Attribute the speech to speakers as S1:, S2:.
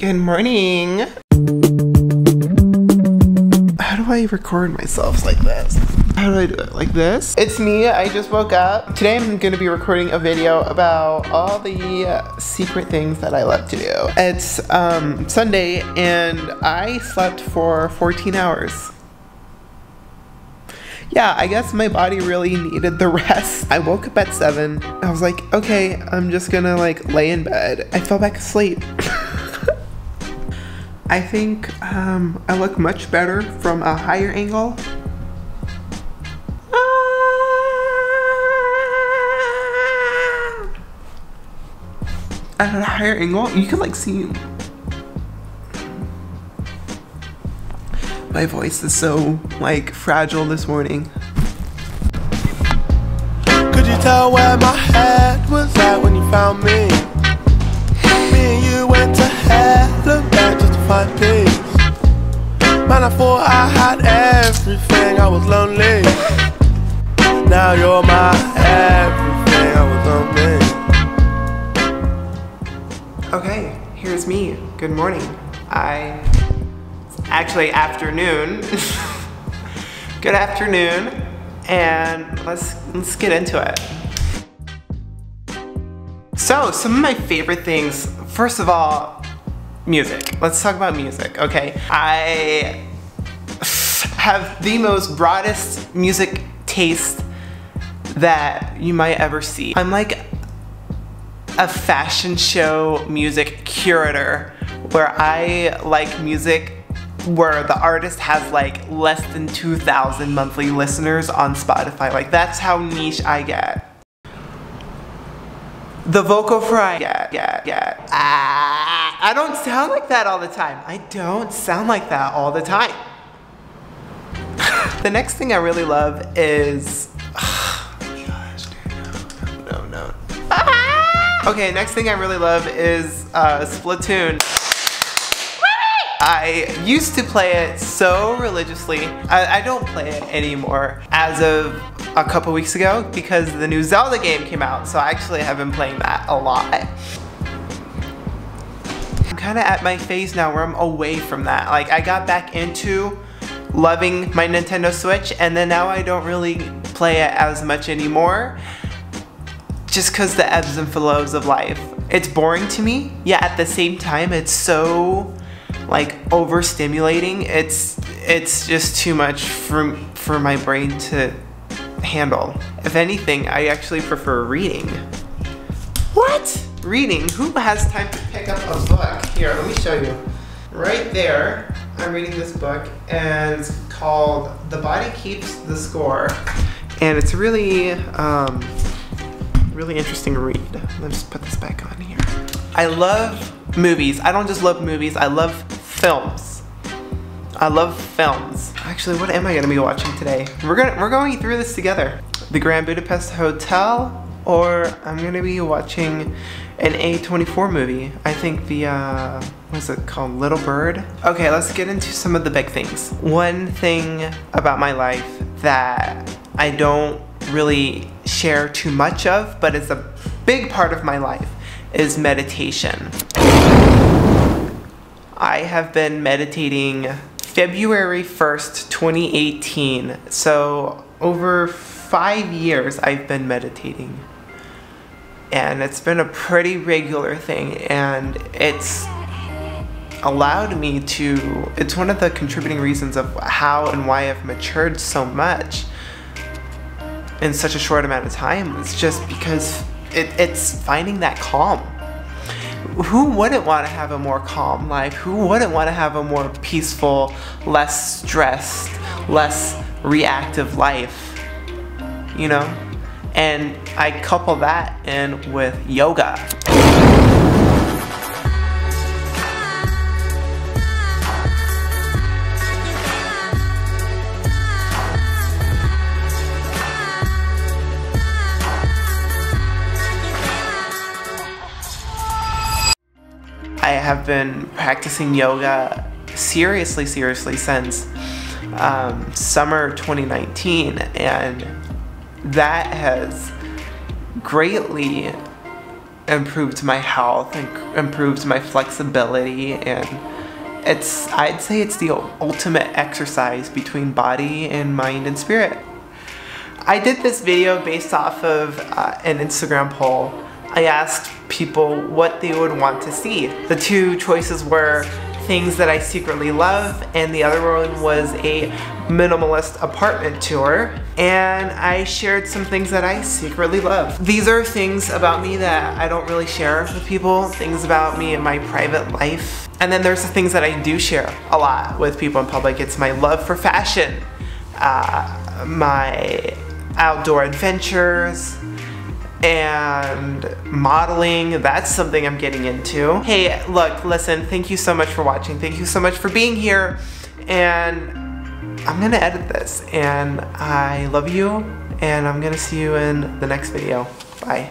S1: Good morning. How do I record myself like this? How do I do it? Like this? It's me, I just woke up. Today I'm gonna be recording a video about all the secret things that I love to do. It's um, Sunday and I slept for 14 hours. Yeah, I guess my body really needed the rest. I woke up at 7. I was like, okay, I'm just gonna like lay in bed. I fell back asleep. I think um, I look much better from a higher angle. At a higher angle, you can like see my voice is so like fragile this morning.
S2: Could you tell where my head
S1: Good morning. I actually afternoon. Good afternoon, and let's let's get into it. So, some of my favorite things. First of all, music. Let's talk about music. Okay, I have the most broadest music taste that you might ever see. I'm like a fashion show music curator where I like music where the artist has like less than 2,000 monthly listeners on Spotify. Like that's how niche I get. The vocal fry, yeah, yeah, yeah. Ah, I don't sound like that all the time. I don't sound like that all the time. the next thing I really love is, Okay, next thing I really love is uh, Splatoon. I used to play it so religiously. I, I, don't play it anymore as of a couple weeks ago because the new Zelda game came out. So I actually have been playing that a lot. I'm kind of at my phase now where I'm away from that. Like I got back into loving my Nintendo Switch and then now I don't really play it as much anymore just because the ebbs and flows of life. It's boring to me, yet at the same time it's so like overstimulating. It's it's just too much for for my brain to handle. If anything, I actually prefer reading. What? Reading? Who has time to pick up a book? Here, let me show you. Right there, I'm reading this book and it's called The Body Keeps the Score. And it's really, um, really interesting read. Let's put this back on here. I love movies. I don't just love movies, I love films. I love films. Actually, what am I gonna be watching today? We're gonna we're going through this together. The Grand Budapest Hotel, or I'm gonna be watching an A24 movie. I think the uh, what's it called? Lady Bird. Okay, let's get into some of the big things. One thing about my life that I don't really share too much of, but it's a big part of my life, is meditation. I have been meditating February 1st, 2018. So over five years I've been meditating. And it's been a pretty regular thing and it's allowed me to, it's one of the contributing reasons of how and why I've matured so much in such a short amount of time. It's just because it, it's finding that calm who wouldn't want to have a more calm life? Who wouldn't want to have a more peaceful, less stressed, less reactive life? You know? And I couple that in with yoga. I have been practicing yoga seriously, seriously since um, summer 2019, and that has greatly improved my health and improved my flexibility and it's I'd say it's the ultimate exercise between body and mind and spirit. I did this video based off of uh, an Instagram poll. I asked people what they would want to see. The two choices were things that I secretly love and the other one was a minimalist apartment tour and I shared some things that I secretly love. These are things about me that I don't really share with people, things about me in my private life. And then there's the things that I do share a lot with people in public. It's my love for fashion, uh, my outdoor adventures, and modeling. That's something I'm getting into. Hey, look, listen, thank you so much for watching. Thank you so much for being here. And I'm gonna edit this. And I love you. And I'm gonna see you in the next video. Bye.